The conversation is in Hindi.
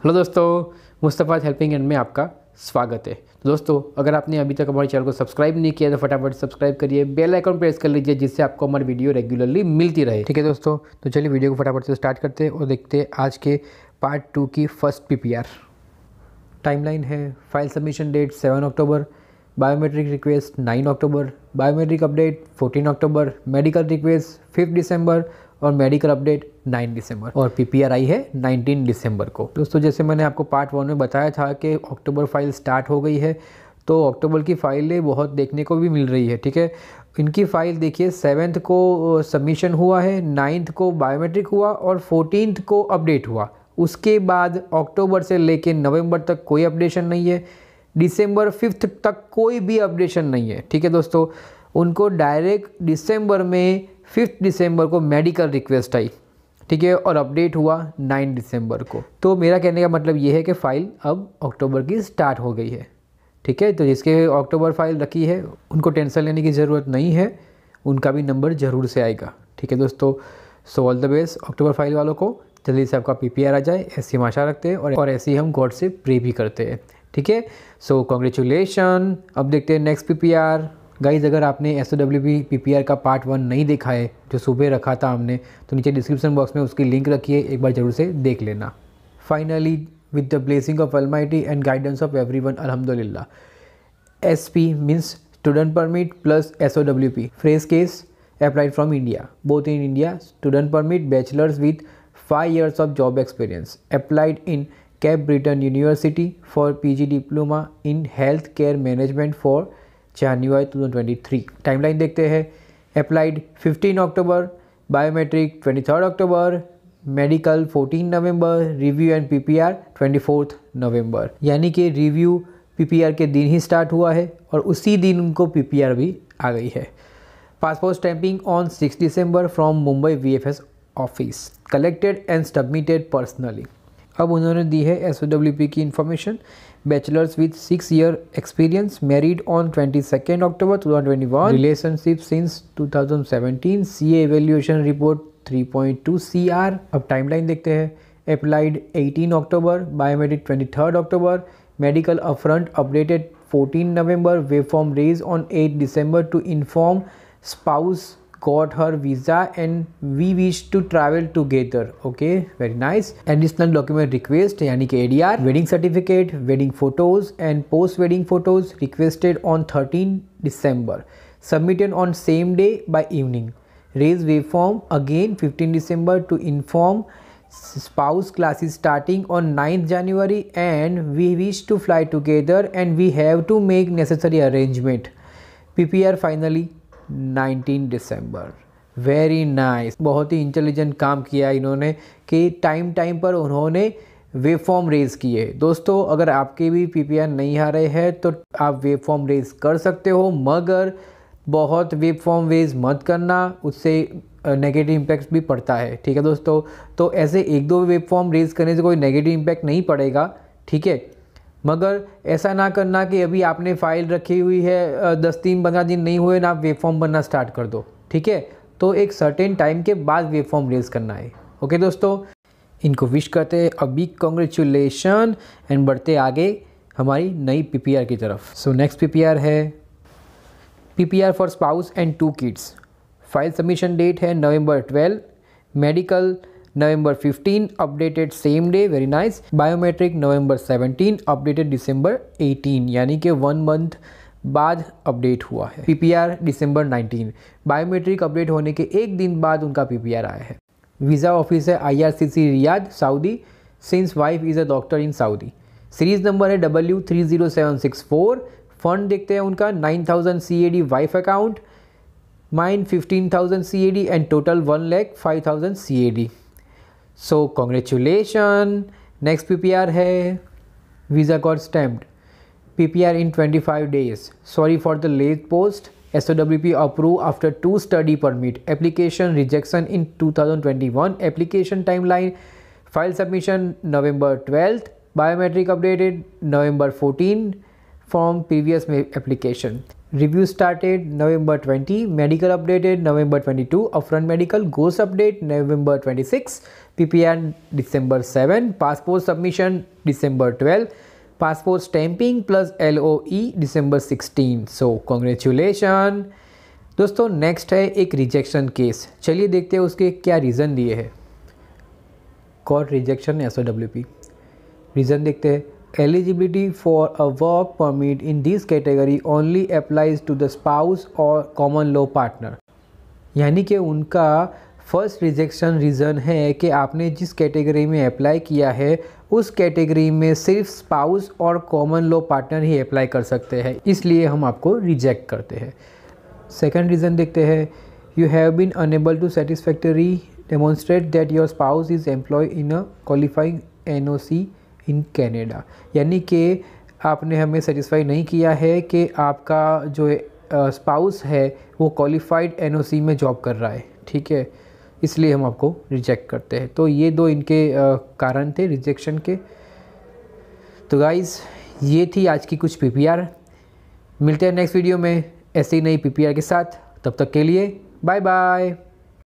हेलो दोस्तों, मुस्तफ़ा हेल्पिंग एंड में आपका स्वागत है। तो दोस्तों, अगर आपने अभी तक हमारे चैनल को सब्सक्राइब नहीं किया तो फटाफट सब्सक्राइब करिए, बेल आइकन प्रेस कर लीजिए, जिससे आपको हमारी वीडियो रेगुलरली मिलती रहे। ठीक है दोस्तों तो चलिए वीडियो को फटाफट से स्टार्ट करते हैं और देखते हैं आज के पार्ट टू की फ़र्स्ट पीपीआर टाइमलाइन है file submission date seven October biometric request nine October biometric update fourteen October medical request fifth December और मेडिकल अपडेट 9 दिसंबर और पीपीआर आई है 19 दिसंबर को। दोस्तों, जैसे मैंने आपको पार्ट वन में बताया था कि अक्टूबर फ़ाइल स्टार्ट हो गई है तो अक्टूबर की फाइलें बहुत देखने को भी मिल रही है, ठीक है? इनकी फ़ाइल देखिए सेवन्थ को सबमिशन हुआ है नाइन्थ को बायोमेट्रिक हुआ और फोर्टीनथ को अपडेट हुआ। उसके बाद अक्टूबर से लेकर नवंबर तक कोई अपडेशन नहीं है दिसंबर फिफ्थ तक कोई भी अपडेशन नहीं है, ठीक है दोस्तों? उनको डायरेक्ट दिसंबर में फिफ्थ दिसंबर को मेडिकल रिक्वेस्ट आई, ठीक है, और अपडेट हुआ नाइन दिसंबर को। तो मेरा कहने का मतलब ये है कि फ़ाइल अब अक्टूबर की स्टार्ट हो गई है, ठीक है? तो जिसके अक्टूबर फ़ाइल रखी है, उनको टेंशन लेने की ज़रूरत नहीं है, उनका भी नंबर ज़रूर से आएगा, ठीक है दोस्तों? So all the best October file वालों को जल्दी से आपका पीपीआर आ जाए, ऐसी हम आशा रखते हैं, और ऐसे ही हम गॉड से प्रे भी करते हैं, ठीक है? सो कॉन्ग्रेचुलेशन अब देखते हैं नेक्स्ट पीपीआर गाइज़ अगर आपने S O W P P P R का पार्ट वन नहीं देखा है, जो सुबह रखा था हमने तो नीचे डिस्क्रिप्शन बॉक्स में उसकी लिंक रखी है एक बार ज़रूर से देख लेना। Finally with the blessing of almighty and guidance of every one अलहमदिल्ला S P means student permit plus S O W P fresh case applied from India both in India student permit bachelors with five years of job experience applied in Cape Breton University for P G diploma in health care management for January 2023 timeline देखते हैं। Applied 15 October biometric 23 October medical 14 November review and PPR 24 November यानी कि रिव्यू पीपीआर के दिन ही स्टार्ट हुआ है और उसी दिन उनको पीपीआर भी आ गई है। Passport stamping on 6 December from Mumbai VFS office collected and submitted personally अब उन्होंने दी है एस की information bachelor's with 6 year experience, married on 22nd october 2021 relationship since 2017 ca evaluation report 3.2 cr अब टाइमलाइन देखते हैं applied 18 October biometric 23 October medical upfront updated 14 November web form raise on eight December to inform spouse got her visa and we wish to travel together okay? Very nice. Additional document request yani adr wedding certificate wedding photos and post wedding photos requested on 13 december. Submitted on same day by evening. Raise wave form again 15 december to inform spouse classes starting on 9th january and we wish to fly together and we have to make necessary arrangement. Ppr finally 19 December. Very nice बहुत ही इंटेलिजेंट काम किया इन्होंने कि टाइम टाइम पर उन्होंने वेब फॉर्म रेज किए। दोस्तों, अगर आपके भी पी नहीं आ रहे हैं तो आप वेब फॉर्म रेज कर सकते हो, मगर बहुत वेब फॉर्म रेज मत करना, उससे नेगेटिव इम्पैक्ट भी पड़ता है। ठीक है दोस्तों? तो ऐसे एक दो वेब फॉर्म रेज करने से कोई नेगेटिव इम्पैक्ट नहीं पड़ेगा। ठीक है? मगर ऐसा ना करना कि अभी आपने फ़ाइल रखी हुई है दस तीन पंद्रह दिन नहीं हुए, ना आप वेब फॉर्म बनना स्टार्ट कर दो, ठीक है? तो एक सर्टेन टाइम के बाद वेब फॉर्म रेज करना है, ओके दोस्तों? इनको विश करते हैं, अभी कॉन्ग्रेचुलेशन एंड बढ़ते आगे हमारी नई पीपीआर की तरफ़। सो नेक्स्ट पीपीआर है PPR for spouse and two kids file submission date है November twelve medical November 15 updated same day very nice biometric November 17 updated December 18 यानी कि वन मंथ बाद अपडेट हुआ है। पीपीआर दिसंबर 19 बायोमेट्रिक अपडेट होने के एक दिन बाद उनका पीपीआर आया है। वीज़ा ऑफ़िस है IRCC Riyadh Saudi since wife is a doctor in Saudi series number है W three zero seven six four fund देखते हैं उनका nine thousand C A D wife account mine fifteen thousand C A D and total one lakh five thousand C A D So congratulations. Next PPR hai. Visa got stamped. PPR in 25 days. Sorry for the late post. SOWP approved after two study permit. Application rejection in 2021. Application timeline. File submission November 12th. Biometric updated November fourteen. From previous application. Review started November 20, medical updated November 22, upfront medical goes update November 26, PPR December 7, passport submission December 12, passport stamping plus LOE December 16. So congratulations. दोस्तों नेक्स्ट है एक रिजेक्शन केस चलिए देखते हैं उसके क्या रीज़न दिए हैं cord rejection S W P reason देखते हैं eligibility for a work permit in this category only applies to the spouse or common law partner. यानी कि उनका फ़र्स्ट रिजेक्शन रीज़न है कि आपने जिस कैटेगरी में अप्लाई किया है, उस कैटेगरी में सिर्फ़ स्पाउस और कॉमन लॉ पार्टनर ही अप्लाई कर सकते हैं। इसलिए हम आपको रिजेक्ट करते हैं। सेकंड रीज़न देखते हैं। You have been unable to satisfactory demonstrate that your spouse is employ in a qualifying N O C in Canada. यानी कि आपने हमें सेटिस्फाई नहीं किया है कि आपका जो स्पाउस है, वो क्वालिफाइड एनओसी में जॉब कर रहा है, ठीक है? इसलिए हम आपको रिजेक्ट करते हैं। तो ये दो इनके कारण थे रिजेक्शन के। तो गाइज़ ये थी आज की कुछ पीपीआर मिलते हैं नेक्स्ट वीडियो में ऐसे ही नई पीपीआर के साथ। तब तक के लिए बाय बाय